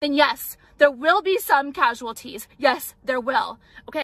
then yes, there will be some casualties. Yes, there will. Okay.